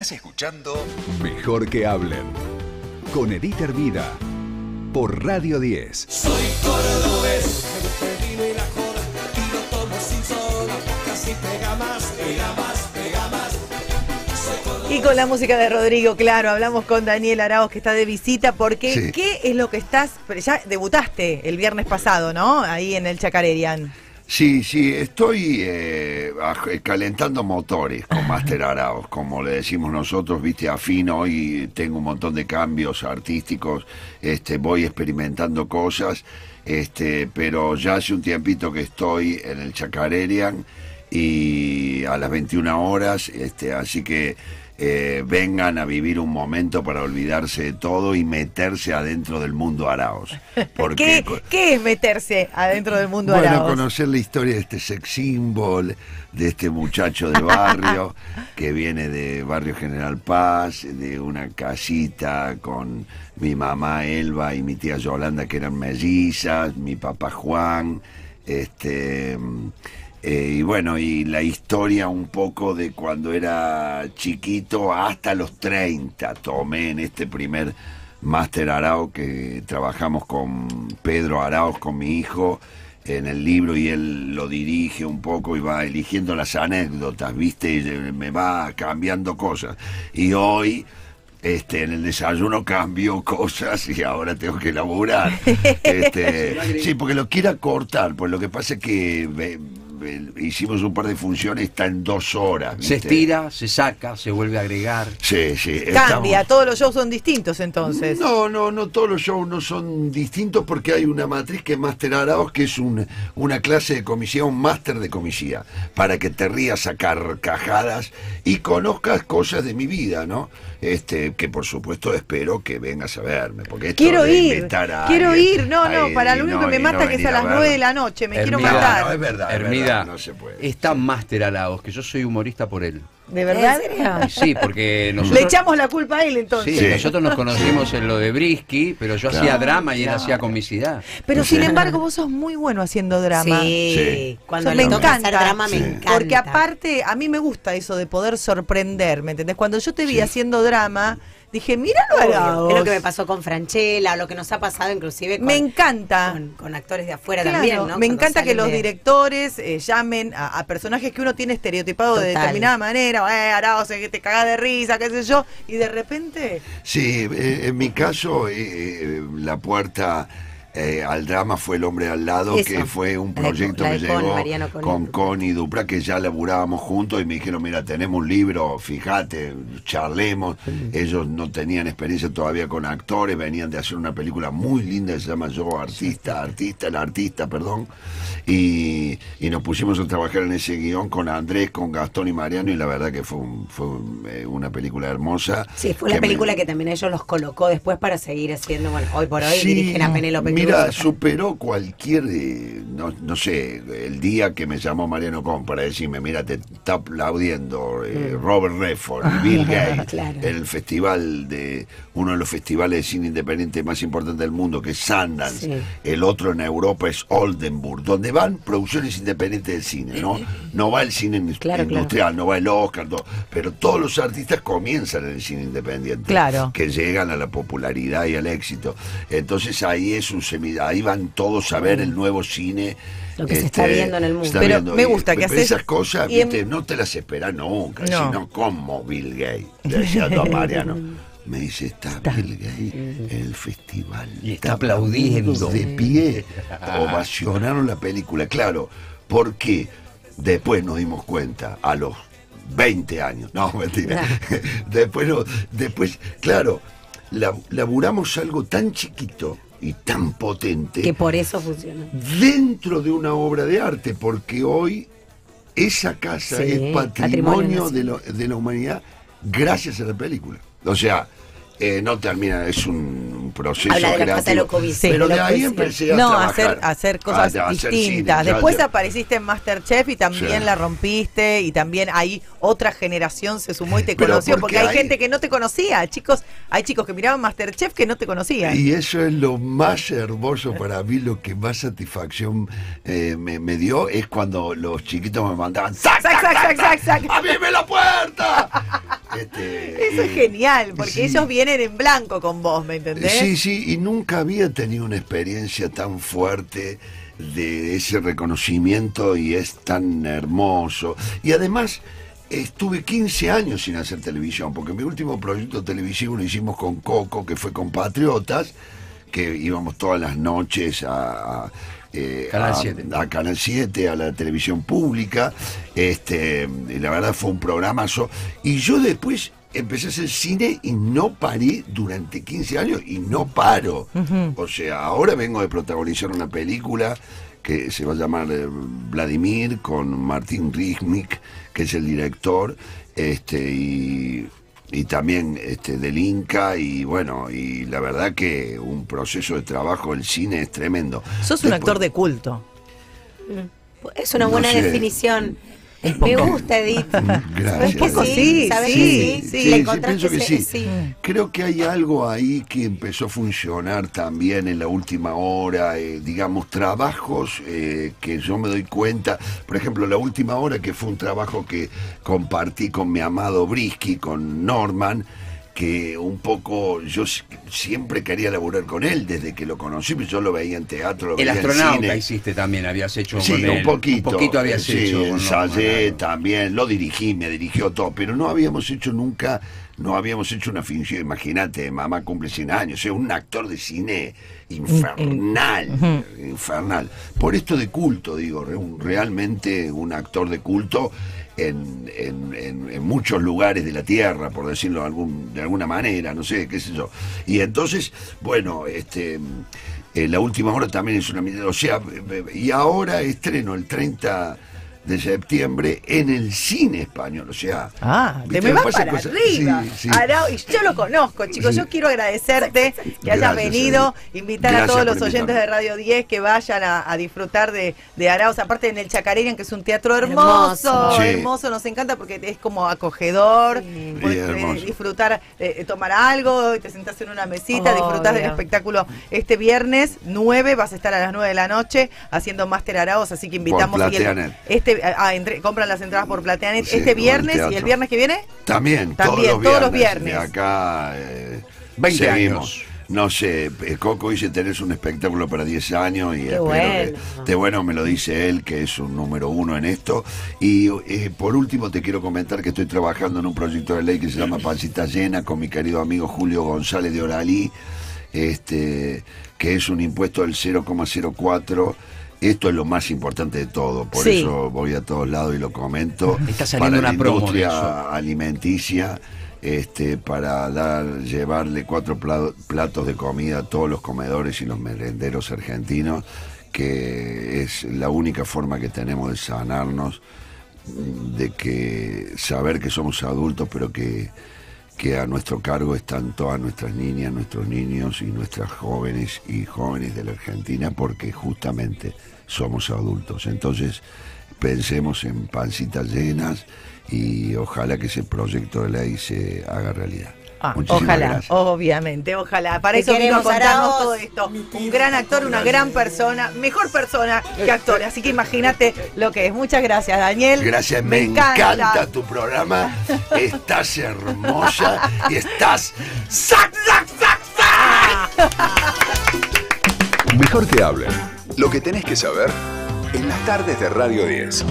Estás escuchando Mejor que hablen. Con Edith Hermida. Por Radio 10. Soy cordobés, el vino y la joda, y lo tomo sin soda, casi pega más, pega más, pega más. Soy cordobés. Y con la música de Rodrigo, claro, hablamos con Daniel Arauz que está de visita porque Sí. ¿qué es lo que estás? Ya debutaste el viernes pasado, ¿no? Ahí en el Chacarerian. Sí, sí, estoy eh, aj- calentando motores con Master Arauz, como le decimos nosotros, viste, afino y tengo un montón de cambios artísticos, este, voy experimentando cosas, este, pero ya hace un tiempito que estoy en el Chacarerian y a las 21 horas, este, así que eh, vengan a vivir un momento para olvidarse de todo y meterse adentro del mundo Arauz. ¿Qué, co- qué es meterse adentro del mundo bueno, Arauz? conocer la historia de este sex symbol, de este muchacho de barrio, que viene de Barrio General Paz, de una casita con mi mamá Elba y mi tía Yolanda, que eran mellizas, mi papá Juan, este... eh, y bueno, y la historia un poco de cuando era chiquito hasta los 30, tomé en este primer Máster Arao que trabajamos con Pedro Arauz, con mi hijo, en el libro y él lo dirige un poco y va eligiendo las anécdotas, ¿viste? Y eh, me va cambiando cosas. Y hoy... Este, en el desayuno cambió cosas y ahora tengo que elaborar. Este, sí, porque lo quiera cortar, pues lo que pasa es que hicimos un par de funciones, está en dos horas. Se estira, se saca, se vuelve a agregar. Sí, sí. Cambia, estamos- todos los shows son distintos entonces. No, no, no todos los shows no son distintos porque hay una matriz que es Master Araos, que es un- una clase de comisía, un máster de comisía, para que te rías a carcajadas y conozcas cosas de mi vida, ¿no? Este, que por supuesto espero que vengas a verme, porque esto Quiero de ir, a quiero alguien, ir, no, no, para lo único no, que me mata no que es a las. 9 de la noche, me quiero matar. No, es verdad, es Hermida, verdad, no se puede. está Máster Araos, que yo soy humorista por él. ¿De verdad? Y sí, porque Le nosotros... echamos la culpa a él entonces. Sí. nosotros nos conocimos en lo de Brisky, pero yo hacía drama y él hacía comicidad. Pero sin embargo, vos sos muy bueno haciendo drama. Sí, Sí. cuando le me hacer encanta. drama me encanta. Porque aparte, a mí me gusta eso de poder sorprender, ¿me entendés? Cuando yo te vi haciendo drama, dije, míralo a Arauz. es lo que me pasó con Franchella, lo que nos ha pasado inclusive con, Me encanta. con, con actores de afuera Claro, también, ¿no? Me Cuando encanta que los de- directores eh, llamen a, a personajes que uno tiene estereotipado de determinada manera, eh, eh, que te cagás de risa, qué sé yo, y de repente, Sí, eh, en mi caso, eh, eh, la puerta eh, al drama fue El hombre al lado, Eso. que fue un de- proyecto que llegó Con con y Con y Dupla, que ya laburábamos juntos y me dijeron, mira, tenemos un libro, fíjate, charlemos. Ellos no tenían experiencia todavía con actores, venían de hacer una película muy linda que se llama Yo Artista, Artista, el Artista, perdón. Y, y nos pusimos a trabajar en ese guion con Andrés, con Gastón y Mariano y la verdad que fue, un- fue eh, una película hermosa. Sí, fue me- película que también ellos los colocó después para seguir haciendo, bueno, hoy por hoy Sí, dirigen a Penélope Cruz. Mira, superó cualquier, eh, no, no sé, el día que me llamó Mariano Con para decirme, mira, te está aplaudiendo eh, Robert Redford y Bill Gates Mm. Claro. en el festival de, uno de los festivales de cine independiente más importantes del mundo, que es Sundance. Sí. El otro en Europa es Oldenburg, donde van producciones independientes del cine, ¿no? No va el cine claro. industrial, no va el Oscar, pero todos los artistas comienzan en el cine independiente que llegan a la popularidad y al éxito. Entonces ahí es un ahí van todos a ver el nuevo cine. este, Lo que se está viendo en el mundo. está Pero viendo. me Y- gusta que pero haces- esas cosas, y en- viste, no te las esperas nunca, No. sino como Bill Gates. Le decía a Mariano. Me dice, está Bill Gates en el festival. Y está aplaudiendo. De pie. Ovacionaron la película. Claro, porque después nos dimos cuenta, a los 20 años. No, mentira. después, no- después, claro, lab- laburamos algo tan chiquito y tan potente Que por eso funciona. dentro de una obra de arte, porque hoy esa casa Sí, es patrimonio de, lo- de la humanidad gracias a la película. O sea, eh, no termina, es un, un proceso Habla de de creativo. Sí, pero de de ahí empecé a no, trabajar. hacer, hacer cosas a- a hacer distintas. Después apareciste en Masterchef y también Sí. la rompiste y también ahí otra generación se sumó y te Pero conoció, porque porque hay hay- gente que no te conocía, chicos, hay chicos que miraban Masterchef que no te conocían. Y eso es lo más hermoso para mí, lo que más satisfacción eh, me, me dio es cuando los chiquitos me mandaban ¡Sac, Sac, sac, sac, sac, sac, sac, sac. ¡Abrime la puerta! Este, Eso es genial, porque sí. ellos vienen en blanco con vos, ¿me entendés? Sí, sí, y nunca había tenido una experiencia tan fuerte de ese reconocimiento y es tan hermoso. Y además, estuve 15 años sin hacer televisión, porque mi último proyecto televisivo lo hicimos con Coco, que fue con Patriotas, que íbamos todas las noches a... a, eh, Canal a- 7. a Canal 7, a la televisión pública. Este, la verdad fue un programazo. Y yo después empecé a hacer cine y no paré durante 15 años y no paro. O sea, ahora vengo de protagonizar una película que se va a llamar eh, Vladimir con Martín Rizmik, que es el director, este, y, y también este, del Inca, y bueno, y la verdad que un proceso de trabajo del cine es tremendo. Sos un actor de culto. Es una No buena sé. definición. Me gusta, Edith. Gracias. Un poco sí, ¿sabes sí, sí, sí? sí, ¿Le sí, encontraste pienso que sí. Creo que hay algo ahí que empezó a funcionar también en la última hora, eh, digamos, trabajos eh, que yo me doy cuenta, por ejemplo, la última hora que fue un trabajo que compartí con mi amado Brisky, con Norman, que un poco yo si- siempre quería laburar con él desde que lo conocí, pues yo lo veía en teatro, lo El veía en astronauta cine. hiciste también, habías hecho Sí, con él. un poquito. Un poquito habías sí, hecho. con ensayé Norman, también, lo dirigí, me dirigió todo, pero no habíamos hecho nunca, no habíamos hecho una finción, imagínate, mamá cumple 100 años, es un actor de cine infernal, infernal. Por esto de culto, digo, realmente un actor de culto en, muchos lugares de la tierra, por decirlo de, alguna manera, no sé, qué sé yo. Y entonces, bueno, este... eh, la última hora también es una o sea, eh, y ahora estreno el 30 de septiembre en el cine español, o sea, Ah, te me vas para cosas- arriba. sí, sí. Arau, y yo lo conozco, chicos. Sí. Yo quiero agradecerte que hayas venido, invitar a todos los oyentes de. Radio 10 que vayan a, a disfrutar de, de Arauz, aparte en el Chacarerian, que es un teatro hermoso, Hermoso. Sí. hermoso, nos encanta porque es como acogedor, puedes Sí, hermoso. eh, disfrutar, eh, tomar algo, y te sentás en una mesita, Obvio. disfrutás del espectáculo este viernes 9, vas a estar a las 9 de la noche haciendo Máster Arauz, así que invitamos y el- Plateanet. Este ah, entre- compran las entradas por Plateanet Sí, este viernes y el viernes que viene También, También, todos los viernes. todos los viernes. De acá eh, 20 seguimos. años. No sé, eh, Coco dice tenés un espectáculo para 10 años y espero bueno. que de bueno me lo dice él, que es un número uno en esto. Y eh, por último te quiero comentar que estoy trabajando en un proyecto de ley que se llama Pancita Llena con mi querido amigo Julio González de Oralí, este, que es un impuesto del 0,04. Esto es lo más importante de todo, por Sí. eso voy a todos lados y lo comento. Está saliendo Para una la industria alimenticia este, para dar, llevarle cuatro pla- platos de comida a todos los comedores y los merenderos argentinos, que es la única forma que tenemos de sanarnos, de que saber que somos adultos, pero que, que a nuestro cargo están todas nuestras niñas, nuestros niños y nuestras jóvenes y jóvenes de la Argentina, porque justamente somos adultos. Entonces, pensemos en pancitas llenas y ojalá que ese proyecto de ley se haga realidad. Ah, Muchísimas ojalá, gracias. obviamente, ojalá. Para Te eso vino a contarnos todo esto. Un gran actor, una gran persona, mejor persona que actor. Así que imagínate lo que es. Muchas gracias, Daniel. Gracias, me, encanta. tu programa. Estás hermosa y estás. ¡Sac, sac, sac, sac! Mejor que hablen. Lo que tenés que saber en las tardes de Radio 10.